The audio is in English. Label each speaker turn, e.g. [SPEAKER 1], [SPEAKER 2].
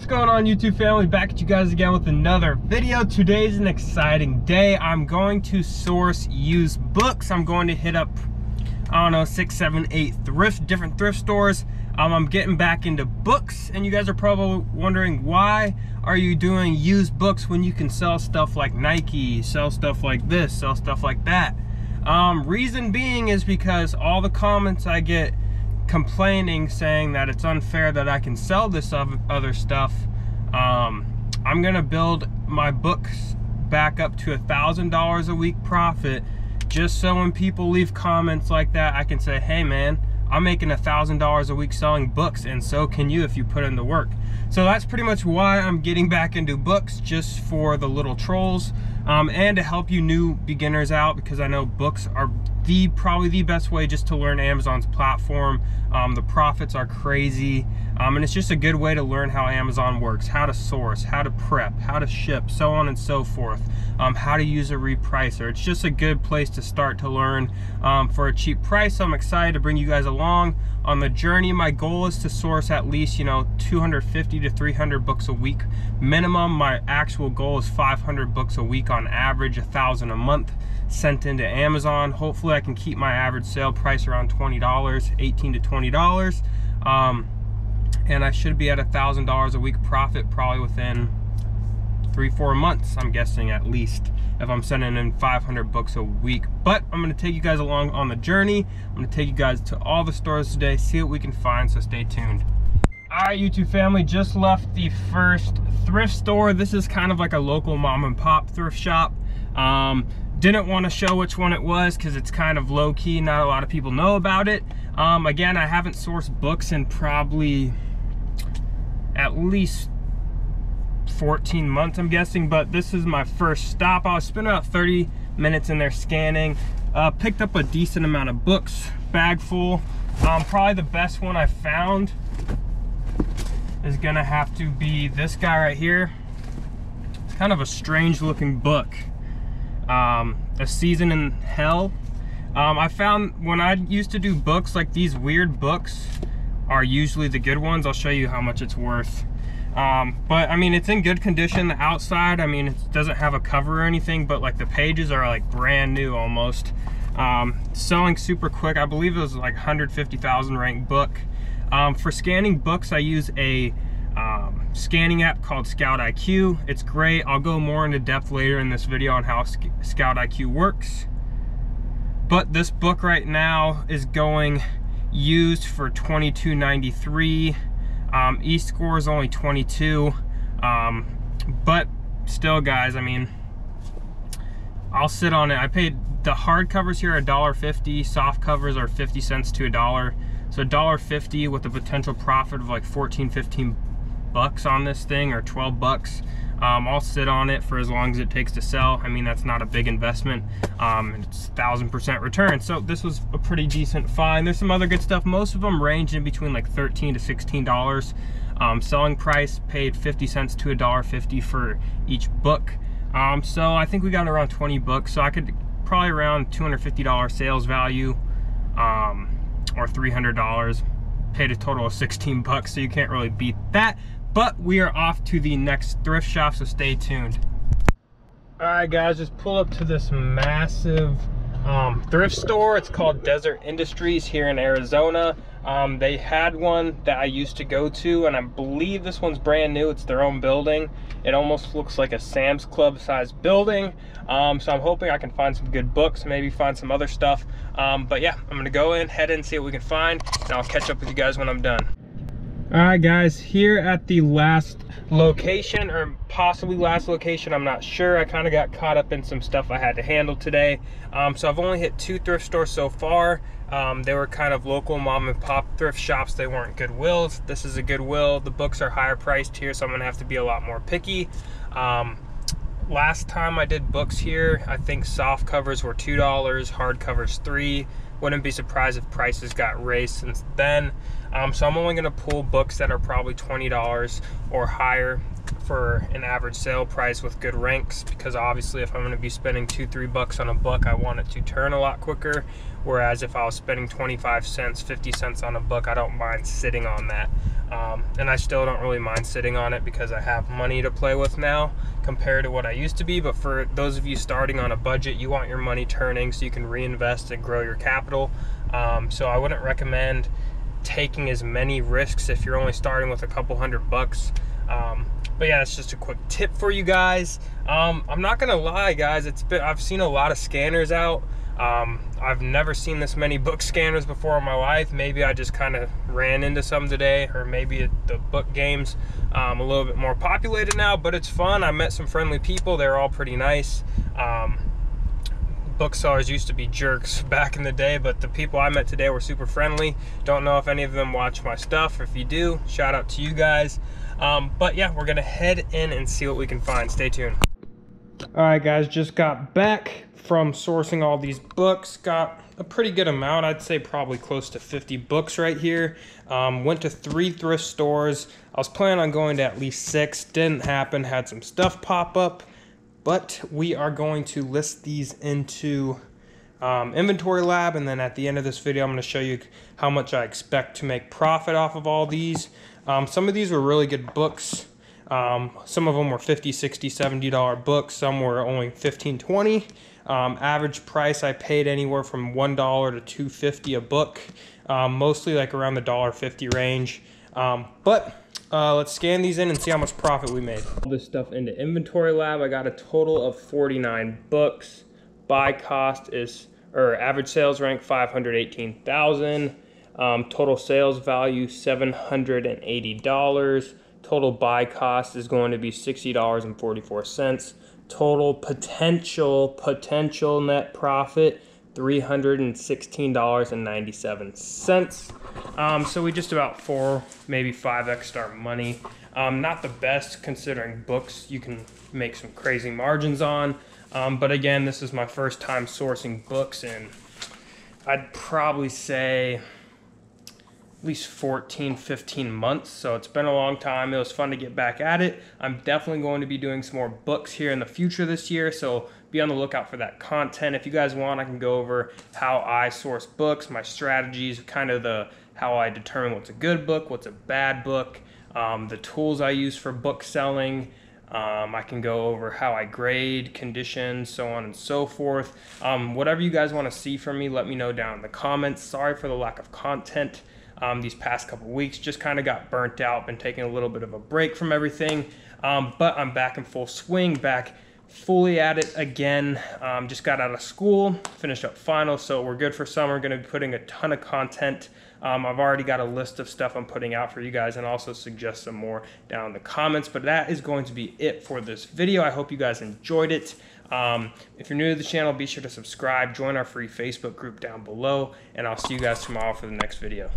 [SPEAKER 1] What's going on YouTube family? Back at you guys again with another video. Today's an exciting day. I'm going to source used books. I'm going to hit up, I don't know, six, seven, eight thrift, different thrift stores. Um, I'm getting back into books and you guys are probably wondering why are you doing used books when you can sell stuff like Nike, sell stuff like this, sell stuff like that. Um, reason being is because all the comments I get complaining saying that it's unfair that I can sell this other stuff, um, I'm gonna build my books back up to a thousand dollars a week profit. Just so when people leave comments like that I can say hey man I'm making a thousand dollars a week selling books and so can you if you put in the work. So that's pretty much why I'm getting back into books just for the little trolls um, and to help you new beginners out because I know books are the probably the best way just to learn Amazon's platform. Um, the profits are crazy um, and it's just a good way to learn how Amazon works, how to source, how to prep, how to ship, so on and so forth, um, how to use a repricer. It's just a good place to start to learn um, for a cheap price. So I'm excited to bring you guys along on the journey. My goal is to source at least, you know, 250 to 300 books a week minimum. My actual goal is 500 books a week on average, a thousand a month sent into Amazon. Hopefully I can keep my average sale price around $20, 18 to $20. And I should be at a thousand dollars a week profit probably within three four months I'm guessing at least if I'm sending in 500 books a week. But I'm gonna take you guys along on the journey. I'm gonna take you guys to all the stores today see what we can find so stay tuned. All right YouTube family just left the first thrift store. This is kind of like a local mom and pop thrift shop. Um, didn't want to show which one it was because it's kind of low-key not a lot of people know about it. Um, again I haven't sourced books in probably at least 14 months I'm guessing but this is my first stop. I spending about 30 minutes in there scanning. Uh, picked up a decent amount of books bag full. Um, probably the best one I found is gonna have to be this guy right here. It's kind of a strange looking book. Um, a season in hell. Um, I found when I used to do books like these weird books are usually the good ones. I'll show you how much it's worth. Um, but I mean, it's in good condition. The outside, I mean, it doesn't have a cover or anything, but like the pages are like brand new almost. Um, selling super quick. I believe it was like 150,000 ranked book. Um, for scanning books, I use a um, scanning app called Scout IQ. It's great. I'll go more into depth later in this video on how Scout IQ works. But this book right now is going used for 22.93 um, e-score is only 22 um, but still guys I mean I'll sit on it. I paid the hard covers here are $1.50 soft covers are 50 cents to a dollar. So $1.50 with a potential profit of like 14 15 bucks on this thing or 12 bucks um, I'll sit on it for as long as it takes to sell. I mean, that's not a big investment. Um, it's thousand percent return. So this was a pretty decent find. There's some other good stuff. Most of them range in between like 13 to $16. Um, selling price paid 50 cents to a dollar 50 for each book. Um, so I think we got around 20 books. So I could probably around $250 sales value um, or $300 paid a total of 16 bucks so you can't really beat that but we are off to the next thrift shop, so stay tuned. All right, guys, just pull up to this massive um, thrift store. It's called Deseret Industries here in Arizona. Um, they had one that I used to go to, and I believe this one's brand new. It's their own building. It almost looks like a Sam's Club sized building. Um, so I'm hoping I can find some good books, maybe find some other stuff. Um, but yeah, I'm gonna go in, head in, see what we can find, and I'll catch up with you guys when I'm done all right guys here at the last location or possibly last location i'm not sure. I kind of got caught up in some stuff i had to handle today. Um, so i've only hit two thrift stores so far. Um, they were kind of local mom and pop thrift shops. They weren't goodwills. This is a goodwill. The books are higher priced here so i'm gonna have to be a lot more picky. Um, last time i did books here i think soft covers were two dollars hard covers three wouldn't be surprised if prices got raised since then. Um, so I'm only gonna pull books that are probably $20 or higher for an average sale price with good ranks because obviously if I'm going to be spending two three bucks on a book I want it to turn a lot quicker. Whereas if I was spending 25 cents 50 cents on a book I don't mind sitting on that. Um, and I still don't really mind sitting on it because I have money to play with now compared to what I used to be. But for those of you starting on a budget you want your money turning so you can reinvest and grow your capital. Um, so I wouldn't recommend taking as many risks if you're only starting with a couple hundred bucks. Um, but yeah, it's just a quick tip for you guys. Um, I'm not gonna lie, guys. It's been I've seen a lot of scanners out. Um, I've never seen this many book scanners before in my life. Maybe I just kind of ran into some today, or maybe it, the book game's um, a little bit more populated now. But it's fun. I met some friendly people. They're all pretty nice. Um, booksellers used to be jerks back in the day, but the people I met today were super friendly. Don't know if any of them watch my stuff. If you do, shout out to you guys. Um, but yeah, we're gonna head in and see what we can find. Stay tuned. All right, guys, just got back from sourcing all these books. Got a pretty good amount. I'd say probably close to 50 books right here. Um, went to three thrift stores. I was planning on going to at least six. Didn't happen. Had some stuff pop up. But we are going to list these into um, inventory lab and then at the end of this video I'm going to show you how much I expect to make profit off of all these. Um, some of these were really good books. Um, some of them were 50 60 70 dollar books. Some were only 15 20 um, average price i paid anywhere from one dollar to 250 a book. Um, mostly like around the dollar 50 range. Um, but uh, let's scan these in and see how much profit we made. All this stuff into inventory lab. I got a total of 49 books. Buy cost is or average sales rank 518000 um, total sales value $780. Total buy cost is going to be $60.44. Total potential potential net profit $316.97. Um, so we just about four, maybe five x our money. Um, not the best considering books you can make some crazy margins on. Um, but again, this is my first time sourcing books and I'd probably say at least 14, 15 months. So it's been a long time. It was fun to get back at it. I'm definitely going to be doing some more books here in the future this year. So be on the lookout for that content. If you guys want, I can go over how I source books, my strategies, kind of the how I determine what's a good book, what's a bad book, um, the tools I use for book selling. Um, I can go over how I grade, conditions, so on and so forth. Um, whatever you guys want to see from me, let me know down in the comments. Sorry for the lack of content um, these past couple weeks. Just kind of got burnt out, been taking a little bit of a break from everything. Um, but I'm back in full swing, back fully at it again. Um, just got out of school, finished up finals, so we're good for summer. Going to be putting a ton of content. Um, I've already got a list of stuff I'm putting out for you guys and also suggest some more down in the comments. But that is going to be it for this video. I hope you guys enjoyed it. Um, if you're new to the channel, be sure to subscribe, join our free Facebook group down below, and I'll see you guys tomorrow for the next video.